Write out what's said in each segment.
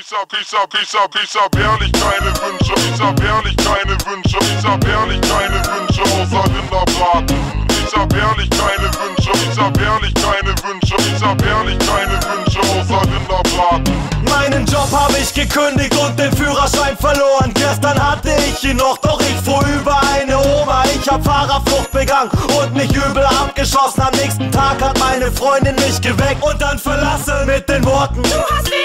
ich hab, ich hab, ich hab, ich hab ehrlich keine Wünsche. Ich hab ehrlich keine Wünsche. Ich hab ehrlich keine Wünsche außer Rinderbraten. Ich hab ehrlich keine Wünsche. Ich hab ehrlich keine Wünsche. Ich hab ehrlich keine Wünsche außer Rinderbraten. Meinen Job hab ich gekündigt und den Führerschein verloren. Gestern hatte ich ihn noch, doch ich fuhr über eine Oma. Ich hab Fahrerflucht begangen und mich übel abgeschossen. Am nächsten Tag hat meine Freundin mich geweckt und dann verlassen mit den Worten: Du hast weder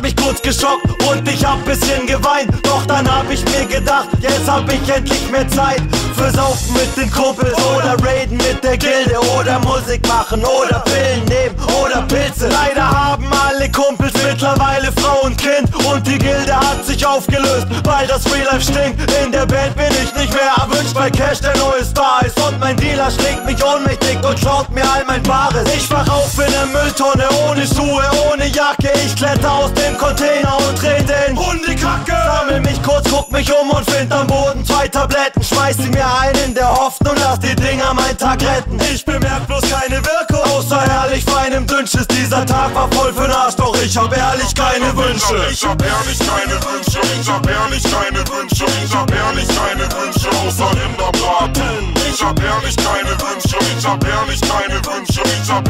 hat mich kurz geschockt und ich hab bisschen geweint. Doch dann hab ich mir gedacht, jetzt hab ich endlich mehr Zeit. Für Saufen mit den Kumpels oder Raiden mit der Gilde oder Musik machen oder Pillen nehmen oder Pilze. Leider haben alle Kumpels mittlerweile Frau und Kind und die Gilde hat sich aufgelöst, weil das Real Life stinkt. In der Band bin ich nicht mehr erwünscht, weil Cash der neue Star ist und mein Dealer schlägt mich ohnmächtig und schaut mir all mein Bares. Ich wach auf in der Mülltonne ohne Schuhe, ohne Jacke. Ich kletter aus dem mich um und find am Boden zwei Tabletten. Schmeiß sie mir ein in der Hoffnung, dass die Dinger meinen Tag retten. Ich bemerk bloß keine Wirkung, außer herrlich feinem Dünnschiss. Dieser Tag war voll für Arsch, doch ich hab ehrlich keine Wünsche. Ich hab ehrlich keine Wünsche. Ich hab ehrlich keine Wünsche. Ich hab ehrlich keine Wünsche außer Rinderbraten. Ich hab ehrlich keine Wünsche. Ich hab ehrlich keine Wünsche. Ich hab